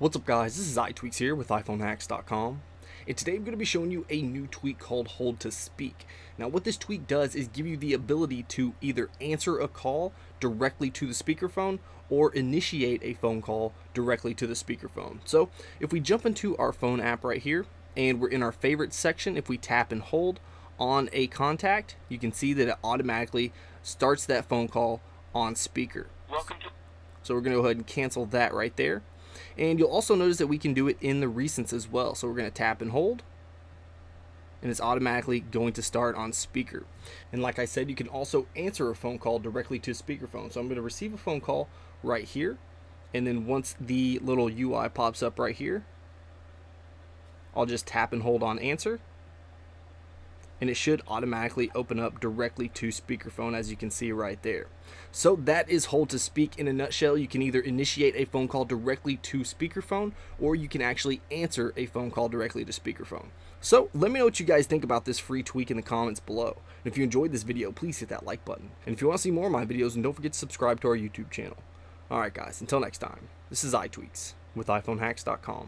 What's up guys, this is iTweaks here with iPhoneHacks.com and today I'm going to be showing you a new tweak called Hold to Speak. Now what this tweak does is give you the ability to either answer a call directly to the speakerphone or initiate a phone call directly to the speakerphone. So if we jump into our phone app right here and we're in our favorite section, if we tap and hold on a contact, you can see that it automatically starts that phone call on speaker. Welcome to So we're going to go ahead and cancel that right there. And you'll also notice that we can do it in the recents as well. So we're going to tap and hold. And it's automatically going to start on speaker. And like I said, you can also answer a phone call directly to speakerphone. So I'm going to receive a phone call right here. And then once the little UI pops up right here, I'll just tap and hold on answer and it should automatically open up directly to speakerphone as you can see right there. So that is hold to speak in a nutshell. You can either initiate a phone call directly to speakerphone or you can actually answer a phone call directly to speakerphone. So let me know what you guys think about this free tweak in the comments below. And if you enjoyed this video, please hit that like button. And if you want to see more of my videos, then don't forget to subscribe to our YouTube channel. Alright guys, until next time, this is iTweaks with iPhoneHacks.com.